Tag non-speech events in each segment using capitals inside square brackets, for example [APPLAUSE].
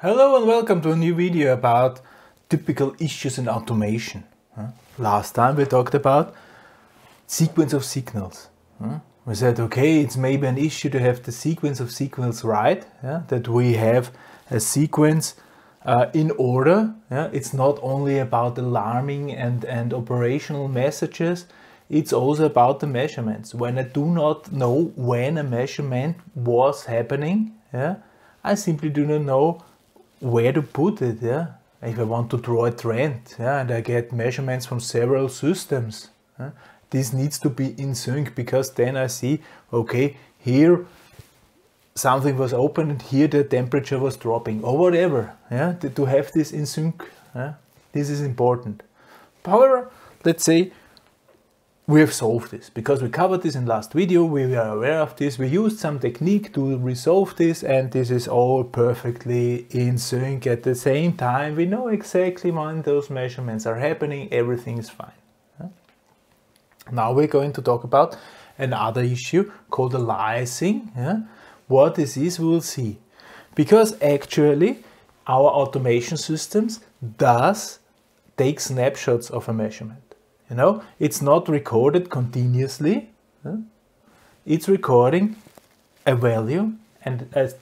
Hello and welcome to a new video about typical issues in automation. Last time we talked about sequence of signals. We said, okay, it's maybe an issue to have the sequence of signals right, yeah? that we have a sequence uh, in order. Yeah? It's not only about alarming and, and operational messages, it's also about the measurements. When I do not know when a measurement was happening, yeah, I simply do not know where to put it. Yeah, if I want to draw a trend, yeah, and I get measurements from several systems, yeah, this needs to be in sync because then I see, okay, here something was open and here the temperature was dropping or whatever. Yeah, to have this in sync, yeah, this is important. However, let's say we have solved this. Because we covered this in last video we were aware of this. We used some technique to resolve this and this is all perfectly in sync. At the same time we know exactly when those measurements are happening. Everything is fine. Now we're going to talk about another issue called aliasing what this? Is we'll see. Because actually our automation systems does take snapshots of a measurement you know, it's not recorded continuously. It's recording a value and a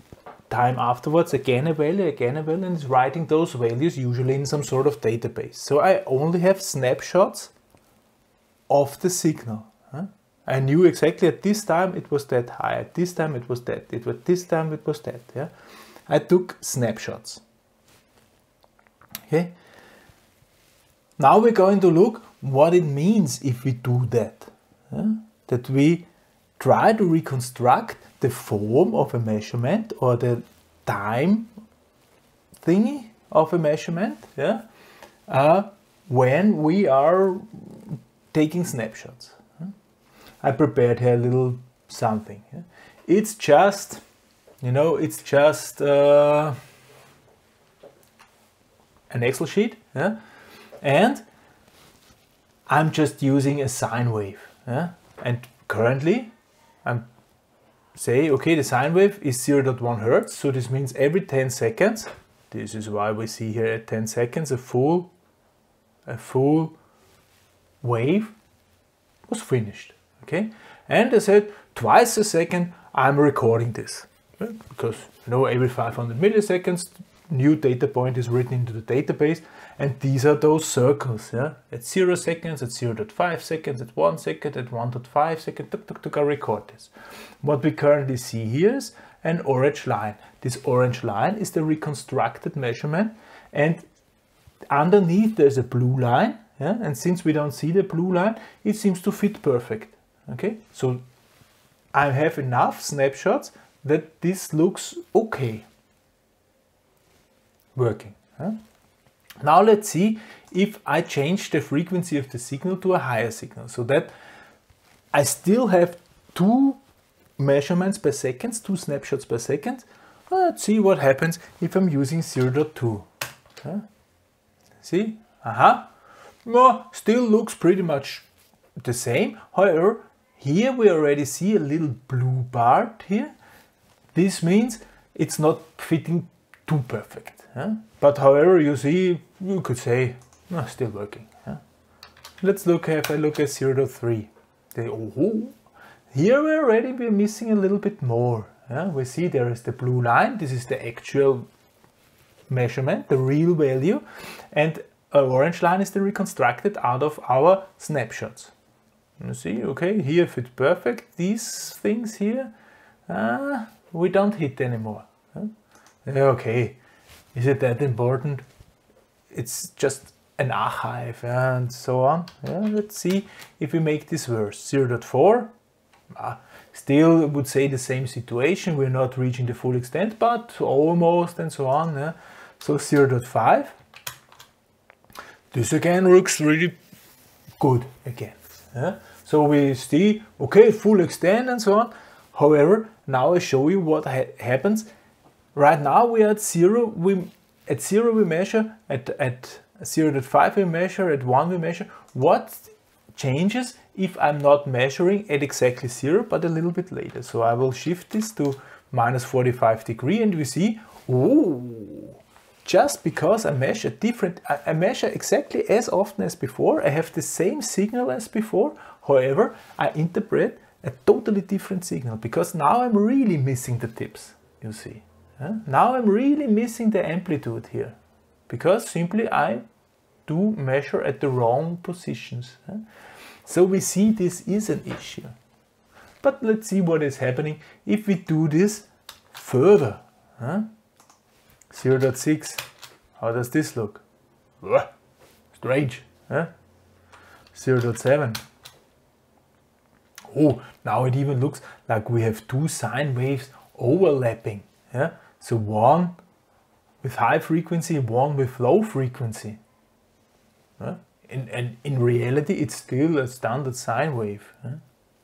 time afterwards again a value, again a value, and it's writing those values usually in some sort of database. So I only have snapshots of the signal. I knew exactly at this time it was that high, at this time it was that, it was this time it was that. Yeah, I took snapshots. Okay. Now we're going to look what it means if we do that. Yeah? That we try to reconstruct the form of a measurement or the time thingy of a measurement yeah? Uh, when we are taking snapshots. I prepared here a little something. It's just, you know, it's just uh, an Excel sheet. Yeah? And I'm just using a sine wave. Yeah? And currently I'm say, okay, the sine wave is 0.1 Hertz. So this means every 10 seconds, this is why we see here at 10 seconds, a full, a full wave was finished. Okay. And I said twice a second, I'm recording this because you know every 500 milliseconds new data point is written into the database and these are those circles yeah at 0 seconds at 0 0.5 seconds at 1 second at 1.5 second tuk, tuk, tuk, I record this what we currently see here is an orange line this orange line is the reconstructed measurement and underneath there's a blue line yeah and since we don't see the blue line it seems to fit perfect okay so I have enough snapshots that this looks okay working. Huh? Now let's see if I change the frequency of the signal to a higher signal so that I still have two measurements per second, two snapshots per second. Let's see what happens if I'm using 0.2. Huh? See? Aha. Well, still looks pretty much the same. However, here we already see a little blue part here. This means it's not fitting too perfect. But however, you see, you could say, oh, still working. Let's look if I look at 0 0.3. oh, here we already we're missing a little bit more. Yeah? We see there is the blue line. This is the actual measurement, the real value. And an orange line is the reconstructed out of our snapshots. You see, okay, here fit perfect. These things here, uh, we don't hit anymore. Okay, is it that important? It's just an archive and so on. Yeah, let's see if we make this worse. 0.4, ah, still would say the same situation. We're not reaching the full extent, but almost and so on. Yeah. So 0.5. This again looks really good again. Yeah. So we see, okay, full extent and so on. However, now I show you what ha happens Right now we are at zero. We at zero we measure at at 0 0.5 we measure at one we measure. What changes if I'm not measuring at exactly zero, but a little bit later? So I will shift this to minus 45 degree, and we see, oh, just because I measure different, I measure exactly as often as before, I have the same signal as before, however, I interpret a totally different signal because now I'm really missing the tips, you see. Now I'm really missing the amplitude here because simply I do measure at the wrong positions. So we see this is an issue. But let's see what is happening if we do this further. 0.6. How does this look? Strange. Huh? 0.7. Oh, now it even looks like we have two sine waves overlapping. Yeah? So one with high frequency, one with low frequency. And, in reality, it's still a standard sine wave.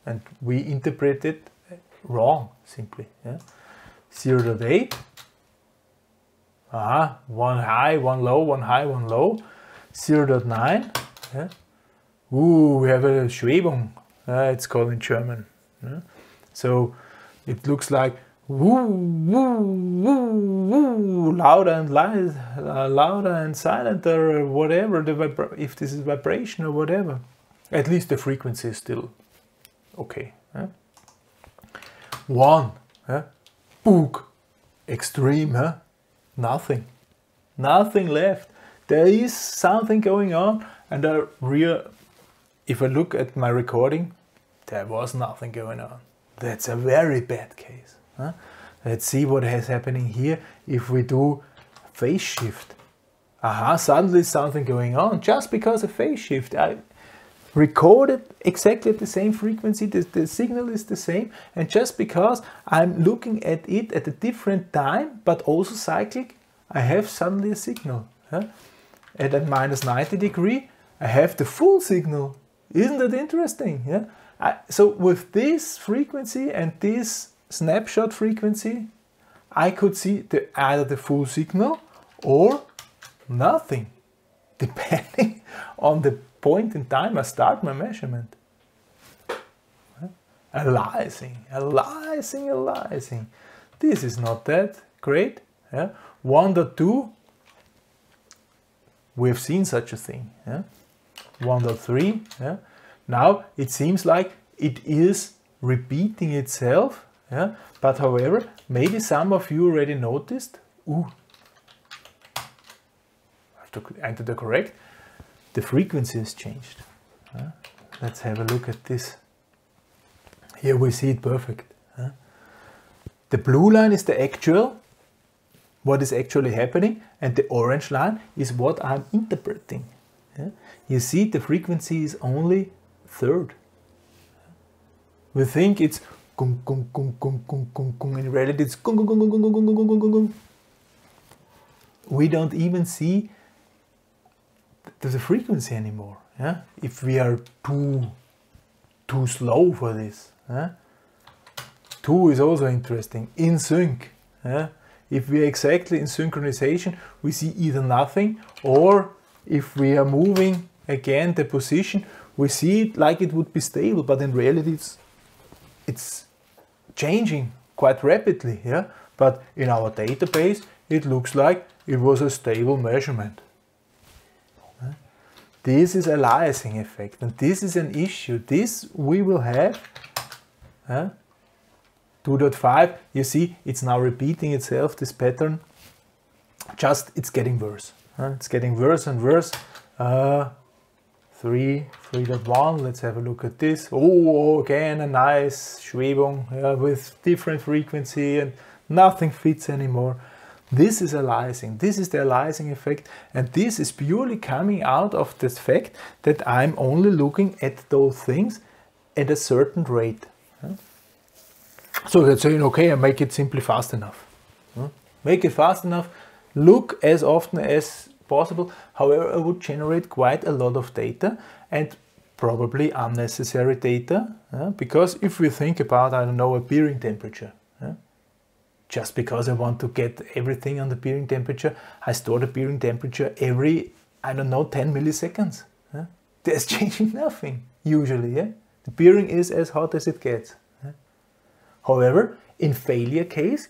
And we interpret it wrong, simply. Yeah? 0.8 uh, one high, one low, one high, one low. 0 0.9. Yeah. Ooh, we have a Schwebung. Uh, it's called in German. Yeah. So it looks like woo, woo, woo, woo, louder and light, uh, louder and silenter, or whatever. The if this is vibration or whatever, at least the frequency is still okay. Yeah. One, yeah. book, extreme, huh? nothing. Nothing left. There is something going on, and I real. If I look at my recording, there was nothing going on. That's a very bad case. Huh? Let's see what is happening here if we do phase shift. Aha, suddenly something going on just because of phase shift. I recorded exactly at the same frequency, the, the signal is the same, and just because I'm looking at it at a different time, but also cyclic, I have suddenly a signal. Huh? At a minus 90 degree, I have the full signal. Isn't that interesting? Yeah. I, so with this frequency and this snapshot frequency, I could see the, either the full signal or nothing, [LAUGHS] depending on the point in time I start my measurement. Eh? Aliasing, aliasing, aliasing. This is not that great. Yeah? 1.2, we've seen such a thing. Yeah? 1.3, yeah? now it seems like it is repeating itself. Yeah? But however, maybe some of you already noticed, ooh, I have to enter the correct, the frequency has changed. Let's have a look at this. Here we see it perfect. The blue line is the actual, what is actually happening, and the orange line is what I'm interpreting. You see the frequency is only third. We think it's In reality, it's. We don't even see the frequency anymore. Yeah? If we are too too slow for this. Yeah? Two is also interesting. In sync. Yeah? If we are exactly in synchronization, we see either nothing or if we are moving again the position, we see it like it would be stable, but in reality it's, it's changing quite rapidly. Yeah? But in our database, it looks like it was a stable measurement. This is a aliasing effect and this is an issue. This we will have. 2.5, you see it's now repeating itself, this pattern. Just it's getting worse. It's getting worse and worse. Uh, 3, 3.1, let's have a look at this. Oh, again a nice Schwebung yeah, with different frequency and nothing fits anymore. This is aliasing. This is the aliasing effect. And this is purely coming out of the fact that I'm only looking at those things at a certain rate. So that's saying, okay, I make it simply fast enough. Hmm? Make it fast enough, look as often as possible. However, I would generate quite a lot of data and probably unnecessary data. Because if we think about, I don't know, a bearing temperature, just because I want to get everything on the bearing temperature, I store the bearing temperature every, I don't know, 10 milliseconds. Yeah? There's [LAUGHS] changing nothing, usually. Yeah? The bearing is as hot as it gets. However, in failure case,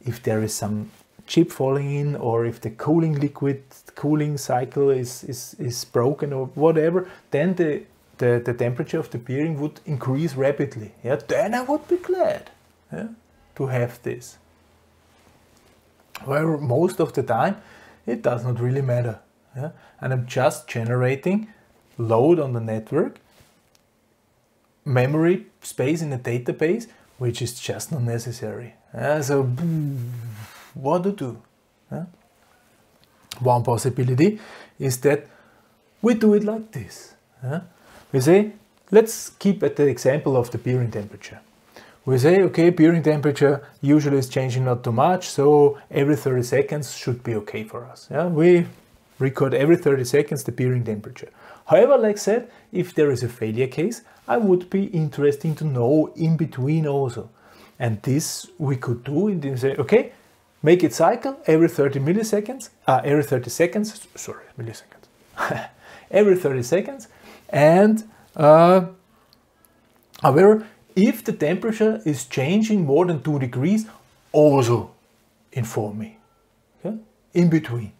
if there is some chip falling in or if the cooling liquid cooling cycle is, is, is broken or whatever, then the, the, the temperature of the bearing would increase rapidly. Yeah, then I would be glad yeah, to have this. However, most of the time it does not really matter. Yeah? And I'm just generating load on the network, memory space in the database, which is just not necessary. Yeah? So, what to do? One possibility is that we do it like this. We say, let's keep at the example of the bearing temperature. We say, okay, bearing temperature usually is changing not too much, so every 30 seconds should be okay for us. Yeah? We record every 30 seconds the bearing temperature. However, like I said, if there is a failure case, I would be interesting to know in between also. And this we could do in say, okay, make it cycle every 30 milliseconds, uh, every 30 seconds, sorry, milliseconds, [LAUGHS] every 30 seconds. And uh, however, if the temperature is changing more than 2 degrees, also inform me. Okay? In between.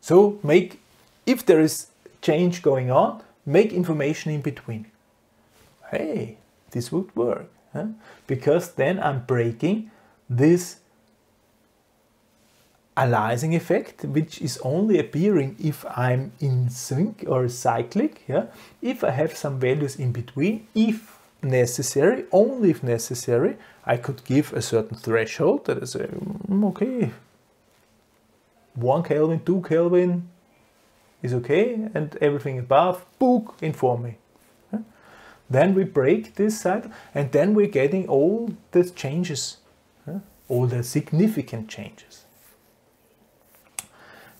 So make, if there is change going on, make information in between. Hey, this would work. Huh? Because then I'm breaking this aliasing effect, which is only appearing if I'm in sync or cyclic. Yeah? If I have some values in between, if necessary, only if necessary, I could give a certain threshold that is, mm, okay, 1 Kelvin, 2 Kelvin is okay, and everything above, book, inform me. Then we break this cycle, and then we're getting all the changes, all the significant changes.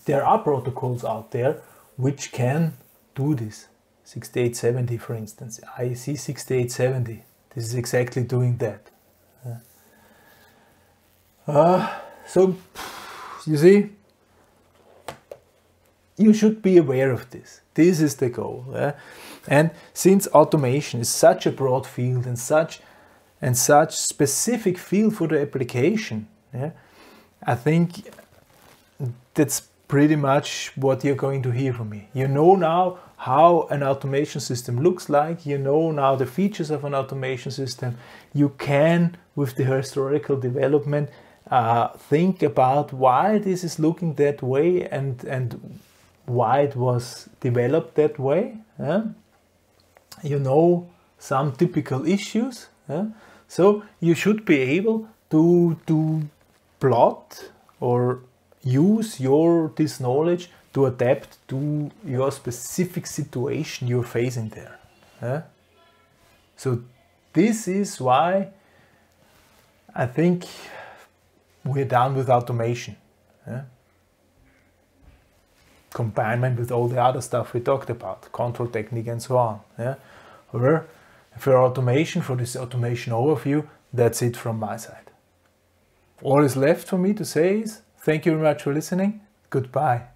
There are protocols out there which can do this. 6870 for instance, IEC 6870. This is exactly doing that. Uh, uh so, you see, you should be aware of this. This is the goal. Yeah? And since automation is such a broad field and such and such specific field for the application, yeah, I think that's pretty much what you're going to hear from me. You know now how an automation system looks like, you know now the features of an automation system. You can, with the historical development, uh, think about why this is looking that way and, and why it was developed that way. Yeah? You know some typical issues. Yeah? So you should be able to, to plot or use your this knowledge to adapt to your specific situation you're facing there. Yeah? So this is why I think we're done with automation. Yeah? Combined with all the other stuff we talked about, control technique and so on. Yeah? Or for automation, for this automation overview, that's it from my side. All is left for me to say is thank you very much for listening. Goodbye.